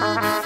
Bye.